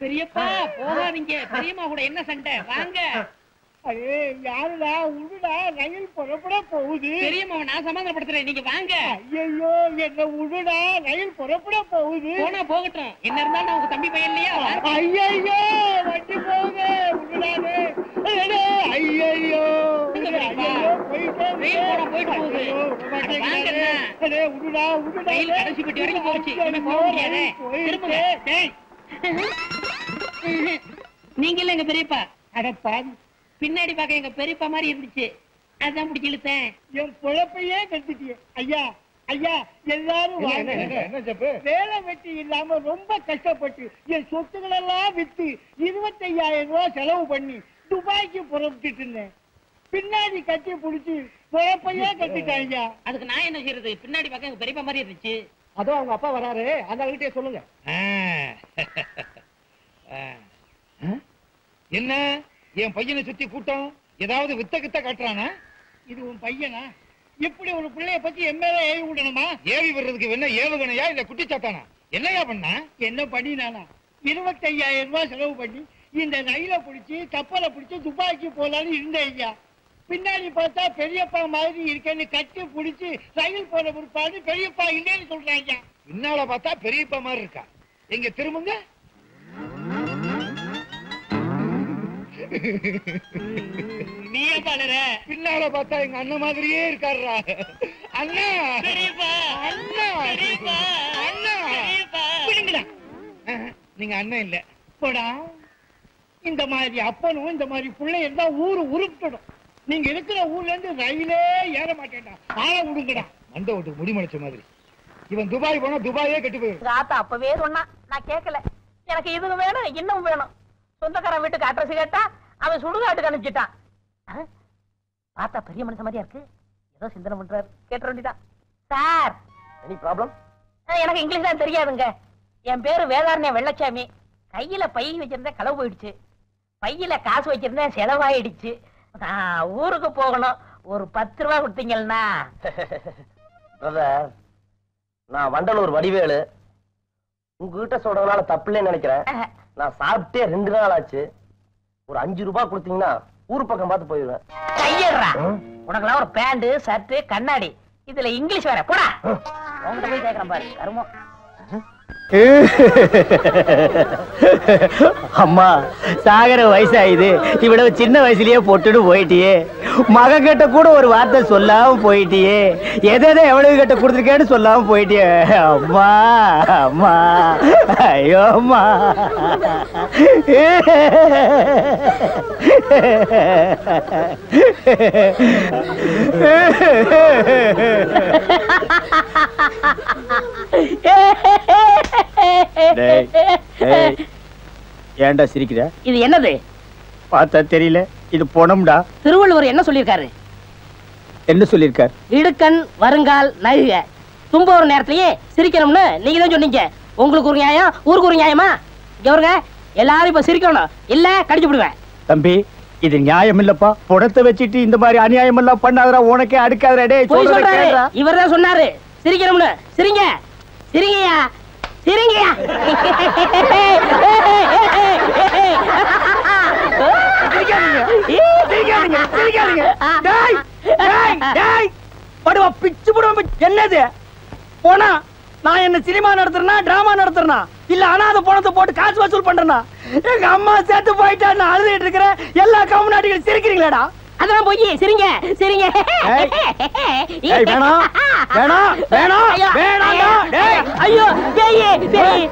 பெரியப்பா போகாதீங்க. பெரியம்மா கூட என்ன சண்டை? வாங்க. அடே யாருடா? உடுடா ரயில் புறப்பட போகுது. பெரியம்மாவை நான் சமாதானப்படுத்துறேன். நீங்க வாங்க. ஐயோ என்ன உடுடா ரயில் புறப்பட போகுது. போனா போகட்டும். என்ன இருந்தாலும் நான் உங்க தம்பி பையன் இல்லையா. ஐயோ வண்டி போகுது. உடுடாது ஐயோ ஐயோ உடுடா உடுடா ரயில் கடைசி பெட்டி வரைக்கும் போச்சு. நீங்க இல்ல எங்க பெரியப்பா. அட பாவி. பின்னாடி பார்க்க எங்க பெரியப்பா மாதிரி இருந்துச்சு. அதான் பிடிச்சி இழுத்தேன். என் பொழப்பையே கெடுத்துட்டியே ஐயா ஐயா எல்லாரும் வாங்க. என்ன ஜப்பு வேலை வெட்டி இல்லாம ரொம்ப கஷ்டப்பட்டு என் சொத்துக்கள் எல்லாம் வித்து இருபத்தையாயிரம் ரூபாய் செலவு பண்ணி துபாய்க்கு புறப்பட்டுட்டு இருந்தேன். பின்னாடி கட்டி புடிச்சு பொழப்பையே கட்டிட்டாங்க அதுக்கு நான் என்ன செய்யறது? பின்னாடி பார்க்க எங்க பெரியப்பா மாதிரி இருந்துச்சு. அதோ அவங்க அப்பா வராரு. அந்த அவர்கிட்டயே சொல்லுங்க. என்ன? என் பையனை சுத்தி கூட்டம்? ஏதாவது வித்த கித்த காட்டுறானா? இது உன் பையனா? இப்படி ஒரு பிள்ளைய பத்தி எம்எல்ஏ ஏவி விடணுமா? ஏவி வர்றதுக்கு என்ன ஏவுகணையா இல்ல குட்டிச்சாத்தானா? என்னையா பண்ணா? என்ன பண்ணினானா இருபத்தையாயிரம் ரூபாய் செலவு பண்ணி இந்த ரயில பிடிச்சி கப்பலை பிடிச்சி துபாய்க்கு போலான்னு இருந்தேன் ஐயா. பின்னாடி பார்த்தா பெரியப்பா மாதிரி இருக்கேன்னு கட்டி பிடிச்சி ரயில் போன பிற்பாடு பெரியப்பா இல்லைன்னு சொல்றாங்க பின்னால பார்த்தா பெரியப்பா மாதிரி இருக்கா? எங்க திரும்புங்க. நீ பாடுற பின்னால பார்த்தா எங்க அண்ணன் மாதிரியே இருக்காருடா. அண்ணா! அண்ணா! அண்ணா. அஹ், நீங்க அண்ணன் இல்ல. போடா. இந்த மாதிரி அப்பனும் இந்த மாதிரி பிள்ளை இருந்தா ஊரு உருப்பிடும் நீங்க இருக்கிற ஊர்ல இருந்து ரயிலே ஏற மாட்டேன்டா. ஆள விடுங்கடா. மண்டை ஓட்டு முடி முளைச்ச மாதிரி. இவன் துபாய் போனா துபாயே கெட்டு போயிடும். அப்பவே சொன்னா நான் கேட்கல எனக்கு இது வேணும் இன்னும் வேணும். சொந்தக்காரன் வீட்டுக்கு அட்ரஸ் கேட்டா அவன் சுடுகாட்டுக்கு அனுப்பிச்சிட்டான்? பார்த்தா பெரிய மனுஷன் மாதிரியா இருக்கு. ஏதோ சிந்தனை பண்றாரு. கேட்ட வேண்டியதான் சார்! எனி ப்ராப்ளம் எனக்கு இங்கிலீஷ் தான் தெரியாதுங்க. என் பேரு வேதாரண்ய வெள்ளச்சாமி. கையில பை வச்சிருந்தேன் களவு போயிடுச்சு. பையில காசு வச்சிருந்தேன் செலவாயிடுச்சு. நான் ஊருக்கு போகணும். ஒரு பத்து ரூபா கொடுத்தீங்கன்னா பிரதர் நான் வண்டலூர் வடிவேலு. உங்ககிட்ட சொல்றதுனால தப்பில்லைன்னு நினைக்கிறேன். நான் சாப்பிட்டே ரெண்டு நாள் ஆச்சு. ஒரு அஞ்சு ரூபாய் கொடுத்தீங்கன்னா ஊர் பக்கம் பார்த்து போயிடுவேன். கையடுறா. உனக்கெல்லாம் ஒரு பேண்ட் ஷர்ட் கண்ணாடி. இதுல இங்கிலீஷ் வேற. போடா. உங்ககிட்ட போய் கேக்குறேன் பாரு. கருமம். அம்மா சாகர வயசாயுது. இவ்வளவு சின்ன வயசுலயே பொட்டுட்டு போயிட்டியே. மகன் கிட்ட கூட ஒரு வார்த்தை சொல்லாம போயிட்டியே. எதை எதை எவ்வளவு கிட்ட கொடுத்துருக்கேன்னு சொல்லாம போயிட்டியே. அம்மா அம்மா ஐயோ அம்மா. ஏன்டா சிரிக்கிற? இது என்னது? பார்த்தா தெரியல. இது பொணம்டா. திருவள்ளுவர் என்ன சொல்லியிருக்காரு? என்ன சொல்லியிருக்கார்? இடுக்கண் வருங்கால் நகுக தும்ப ஒரு நேரத்திலேயே சிரிக்கணும்னு நீங்க தான் சொன்னீங்க. உங்களுக்கு ஒரு நியாயம் ஊருக்கு ஒரு நியாயமா? இங்க வருங்க எல்லாரும் இப்ப சிரிக்கணும். இல்ல கடிச்சு விடுவேன். தம்பி இது நியாயம் இல்லப்பா. புடத்தை வச்சுட்டு இந்த மாதிரி அநியாயம் எல்லாம் பண்ணாதடா உனக்கே அடுக்காதடா. டேய் போய் சொல்றத சொல்றாரு. கேளுடா. இவர் தான் சொன்னாரு. சிரிக்கணும்னு. சிரிங்க. டேய் படுவா பிச்சு படுவா என்னது? போனா நான் என்ன சினிமா நடத்துறனா டிராமா நடத்துறனா? இல்ல அனாதை பணத்தை போட்டு காசு வசூல் பண்றேனா? எங்க அம்மா சேர்த்து போயிட்டா நான் அழுதுட்டு இருக்கிறேன். எல்லா கம்முனாட்டிகளும் சிரிக்கிறீங்களாடா? அதெல்லாம் போய் சிரிங்க சிரிங்க. ஏய். வேணாம், வேணாம், வேணாம், ஐயோ, வேணாம்டா, டேய். ஐயோ பேய் பேய்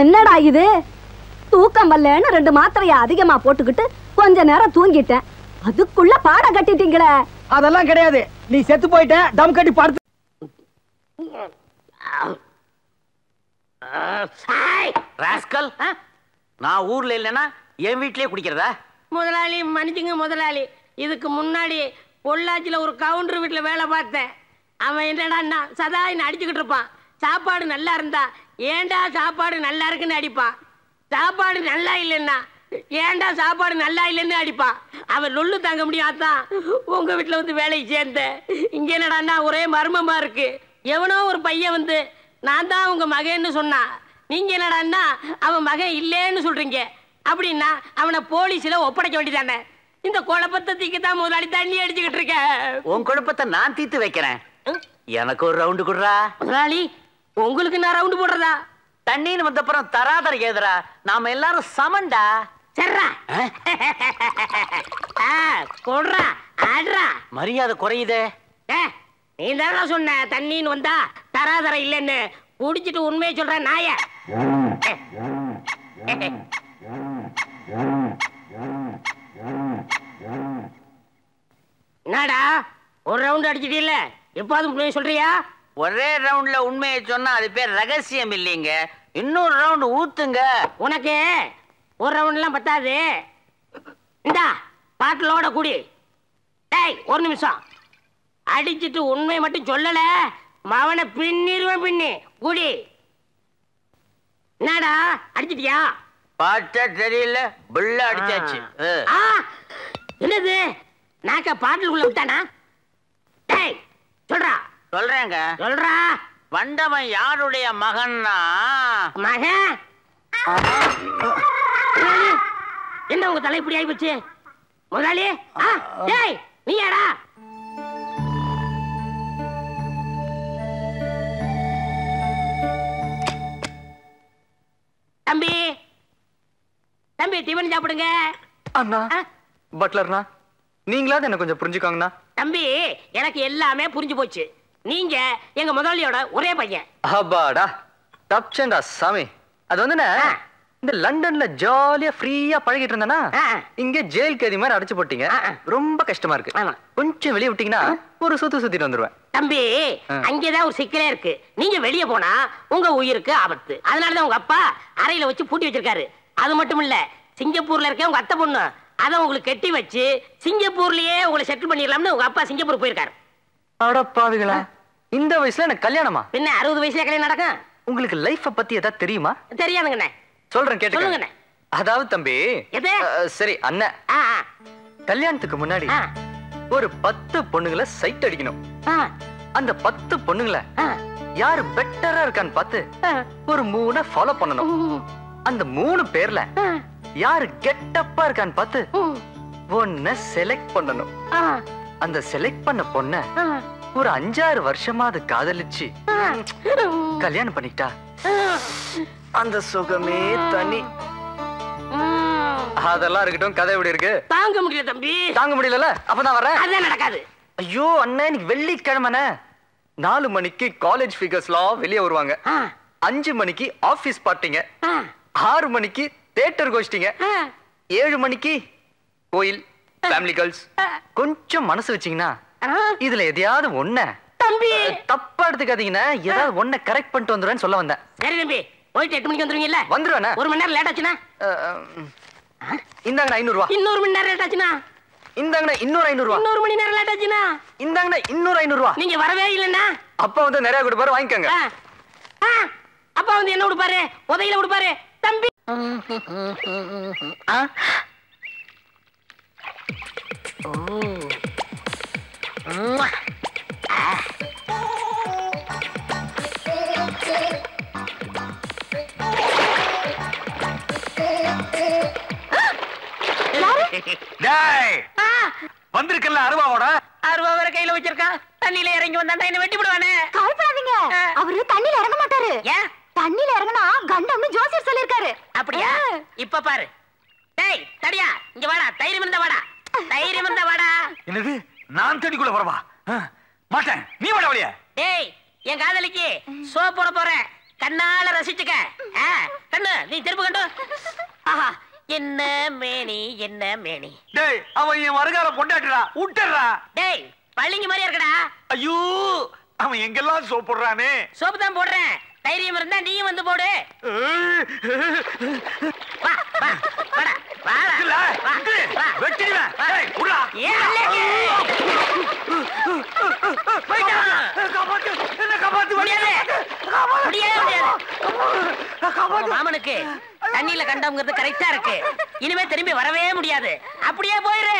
என்னடா இது? தூக்கம் வரலன்னு ரெண்டு மாத்திரைய அதிகமா போட்டுக்கிட்டு கொஞ்ச நேரம் தூங்கிட்டேன். அதுக்குள்ள பாட கட்டிட்டீங்களே. அதெல்லாம் கிடையாது. நீ செத்து போயிட்ட தம் கட்டி படுத்து ராஸ்கல் நான் ஊர்ல இல்லைன்னா என் வீட்லயே குடிக்கிறதா? முதலாளி மன்னிச்சுங்க முதலாளி. இதுக்கு முன்னாடி பொள்ளாச்சியில் ஒரு கவுண்டர் வீட்டில் வேலை பார்த்தேன். அவன் என்னடான்னா சதா என்ன அடிச்சுக்கிட்டு இருப்பான். சாப்பாடு நல்லா இருந்தா ஏன்டா சாப்பாடு நல்லா இருக்குன்னு அடிப்பான்? சாப்பாடு நல்லா இல்லைன்னா ஏன்டா சாப்பாடு நல்லா இல்லைன்னு அடிப்பான்? அவன் லொல்லு தாங்க முடியாதான் உங்க வீட்டில் வந்து வேலைக்கு சேர்ந்தேன். இங்க என்னடான்னா ஒரே மர்மமா இருக்கு. எவனோ ஒரு பையன் வந்து நான் தான் உங்க மகன்னு சொன்னான். நீங்க என்னடான்னா அவன் மகன் இல்லேன்னு சொல்றீங்க. அப்படின்னா அவனை போலீஸ்ல ஒப்படைக்க வேண்டியதானே? இந்த குழப்பத்தை தீக்க தான் முதலாளி தண்ணி அடிச்சுக்கிட்டு இருக்க. உன் குழப்பத்தை நான் தீர்த்து வைக்கிறேன். எனக்கு ஒரு ரவுண்டு குடுறா. முதலாளி உங்களுக்கு நான் ரவுண்டு போடுறதா? தண்ணின்னு வந்தப்புறம் தராதர ஏதுடா நாம எல்லாரும் சமண்டா? சர்ரா ஆ, போடுறா ஆடுறா. மரியாதை குறையுதே. நீ தானே சொன்ன தண்ணின்னு வந்தா தராதர இல்லைன்னு. குடிச்சிட்டு உண்மையை சொல்ற நாய. என்னடா? ஒரு ரவுண்ட் அடிச்சிட்டீல்ல எப்பாவது உண்மையை சொல்றியா? ஒரே ரவுண்ட்ல உண்மையை சொன்னா அது பேர் ரகசியம் இல்லைங்க. இன்னொரு ரவுண்ட் ஊத்துங்க. உனக்கு ஒரு ரவுண்ட்லாம் பத்தாது. இந்தா பாட்டிலோட குடி. டேய் ஒரு நிமிஷம். அடிச்சிட்டு உண்மை மட்டும் சொல்லல. மவனை பின்னிருவேன் பின்னி. குடி. என்னடா அடிச்சிட்டியா? பார்த்தா தெரியல புள்ள அடிச்சாச்சு. என்னது? நாக்க பாட்டிலுக்குள்ள விட்டானா? டேய் சொல்றா. சொல்றேங்க. சொல்றா. வண்டவன் யாருடைய மகன்னா? மகன் என்ன உங்க தலை இப்படி ஆயிப்போச்சு? முதலாளி டேய் நீ யாரா தம்பி தம்பி டிபன் சாப்பிடுங்க. அண்ணா ஆ, பட்லர்ண்ணா நீங்களாவது என்ன கொஞ்சம் புரிஞ்சுக்கோங்கண்ணா. தம்பி எனக்கு எல்லாமே புரிஞ்சு போச்சு. நீங்க எங்க முதலாளியோட ஒரே பையன். அப்பாடா தப்சேண்டா சாமி. அது வந்துண்ணே ஆ. இந்த லண்டன்ல ஜாலியா ஃப்ரீயா பழகிட்டு இருந்தேனா ஆ. இங்க ஜெயில் கைதி மாதிரி அடைச்சு போட்டீங்க. ரொம்ப கஷ்டமா இருக்கு. கொஞ்சம் வெளிய விட்டீங்கன்னா ஒரு சுத்து சுத்திட்டு வந்துருவேன். தம்பி. அங்கேதான் ஒரு சிக்கலே இருக்கு. நீங்க வெளிய போனா உங்க உயிருக்கு ஆபத்து. அதனாலதான் உங்க அப்பா அறையில வச்சு பூட்டி வச்சிருக்காரு. அது மட்டும் இல்ல சிங்கப்பூர்ல இருக்க உங்க அத்தை பொண்ணு. அத உங்களுக்கு கட்டி வச்சு சிங்கப்பூர்லயே உங்களை செட்டில் பண்ணிடலாம்னு உங்க அப்பா சிங்கப்பூர் போயிருக்காரு. அட பாவிகளா. இந்த வயசுல எனக்கு கல்யாணமா? பின்ன அறுபது வயசுல கல்யாணம் நடக்கும். உங்களுக்கு லைஃப பத்தி ஏதாவது தெரியுமா? தெரியாதுங்கண்ணே. சொல்றேன் கேட்டுக்கங்க. சொல்லுங்கண்ணே. அதாவது தம்பி சரி அண்ணன். கல்யாணத்துக்கு முன்னாடி ஒரு பத்து பொண்ணுங்களை சைட் அடிக்கணும். அந்த பத்து பொண்ணுங்களை யாரு பெட்டரா இருக்கான்னு பார்த்து ஒரு மூணை ஃபாலோ பண்ணணும். அந்த மூணு பேர்ல யாரு கெட்டப்பா இருக்கான்னு பார்த்து ஒன்ன செலக்ட் பண்ணணும். அந்த செலக்ட் பண்ண பொண்ண ஒரு அஞ்சாறு வருஷமா அது காதலிச்சு கல்யாணம் பண்ணிக்கிட்டா. அந்த சுகமே தனி. அதெல்லாம் இருக்கட்டும் கதை எப்படி இருக்கு? தாங்க முடியல தம்பி. தாங்க முடியலல அப்ப நான் வரேன். அதான் நடக்காது. ஐயோ அண்ணன் இன்னைக்கு வெள்ளிக்கிழமைனே நாலு மணிக்கு காலேஜ் ஃபிகர்ஸ்லாம் வெளியே வருவாங்க. அஞ்சு மணிக்கு ஆபீஸ் பார்ட்டிங்க ஆறு மணிக்கு தேட்டர் கோஷ்டிங்க ஏழு மணிக்கு கோயில் ஃபேமிலி கேர்ள்ஸ் கொஞ்சம் மனசு வச்சீங்கன்னா. இதுல எதையாவது ஒண்ண தம்பி. தப்பா எடுத்துக்காதீங்கன்னா ஏதாவது ஒண்ண கரெக்ட் பண்ணிட்டு வந்துருவேன்னு சொல்ல வந்தேன். சரி தம்பி போயிட்டு எட்டு மணிக்கு வந்துருவீங்கல்ல? வந்துருவேண்ணே. ஒரு மணி நேரம் லேட் ஆச்சுன்னா? இந்தாங்கண்ணா ஐநூறு ரூபா இன்னொரு மணி நேரம் லேட் ஆச்சுன்னா? இந்தாங்கண்ணா இன்னொரு ஐநூறு ரூபா இன்னொரு மணி நேரம் லேட் ஆச்சுன்னா? இந்தாங்கண்ணா இன்னொரு ஐநூறு ரூபா நீங்க வரவே இல்லைன்னா அப்பா வந்து நிறைய கொடுப்பாரு வாங்கிக்கோங்க. அப்பா வந்து என்ன கொடுப்பாரு? உதையில கொடுப்பாரு. தம்பி. வந்திருக்கல அருவாவோட? அருவா வேற கையில வச்சிருக்கான் தண்ணியில இறங்கி வந்தா என்ன வெட்டி விடுவானே கவலைப்படாதீங்க ஆ. அவரு தண்ணியில இறங்க மாட்டாரு. ஏன்? தண்ணியில இறங்கினா கண்டம்னு ஜோசியர் சொல்லிருக்காரு அப்படியா? இப்ப பாரு. டேய் தடியா இங்க வாடா தைரியம் இருந்தா வாடா. தைரியம் இருந்தா வாடா. என்னது? நான் தடிக்குள்ள வரவா? மாட்டேன். நீ வாட வழிய டேய் என் காதலிக்கு சோ போட போறேன். கண்ணால ரசிச்சுக்க. ஆ, கண்ணு நீ திரும்ப கண்டு. ஆஹா என்ன மேனி என்ன மேனி. டேய் அவன் என் வருகால பொண்டாட்டுடா. விட்டுறா டேய் பள்ளிங்க மாதிரியா இருக்கடா. ஐயோ அவன் எங்கெல்லாம் சோப்படுறானே சோப்பு தான் போடுறேன். தைரியம் இருந்தா நீயும் வந்து போடு. மாமனுக்கு தண்ணியில கண்டவங்கிறது கரெக்டா இருக்கு. இனிமே திரும்பி வரவே முடியாது. அப்படியே போயிரு.